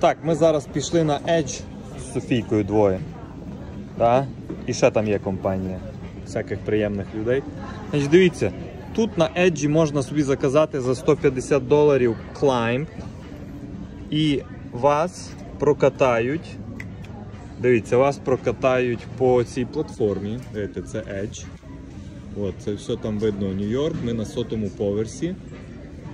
Так, ми зараз пішли на Edge з Софійкою двоє. Да? І ще там є компанія всяких приємних людей. Значить, дивіться, тут на Edge можна собі заказати за 150 доларів Climb. І вас прокатають. Дивіться, вас прокатають по цій платформі. Дивіться, це Edge. От, це все там видно Нью-Йорк. Ми на сотому поверсі.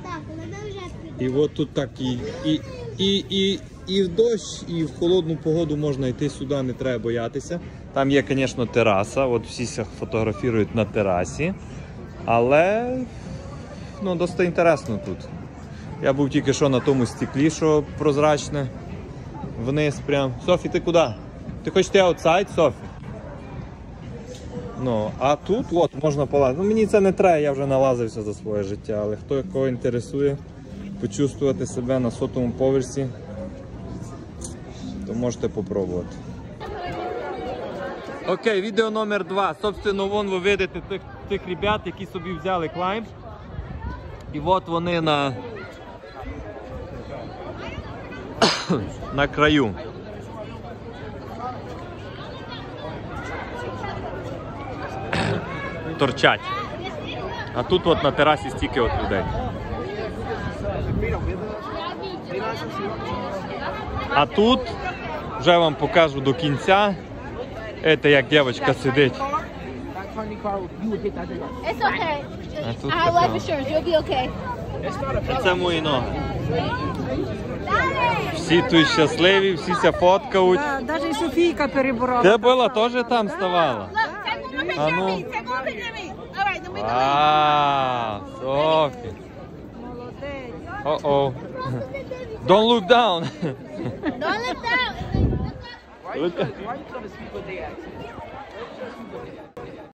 Так, вона вже І от тут так і, і, і, і, і в дощ, і в холодну погоду можна йти сюди, не треба боятися. Там є, звісно, тераса. От всі фотографірують на терасі. Але ну, досить інтересно тут. Я був тільки що на тому стеклі, що прозрачне. Вниз прям. Софі, ти куди? Ти хочеш йти аутсайд, Софі? Ну, а тут от можна полазити. Ну, мені це не треба, я вже налазився за своє життя, але хто кого інтересує почувствувати себе на сотому поверсі, то можете попробувати. Окей, відео номер два. Собственно, вон ви видите тих, тих ребят, які собі взяли клаймб. І от вони на, на краю. Торчать. А тут от на терасі стільки от людей. А тут вже вам покажу до кінця. Це як дівчинка сидить. Це мої ноги. Всі тут щасливі, всі ся фоткають. Да, навіть Софійка переборола. Ти була теж там ставала? Look, take Uh-oh. Don't look down. Don't look down. Look.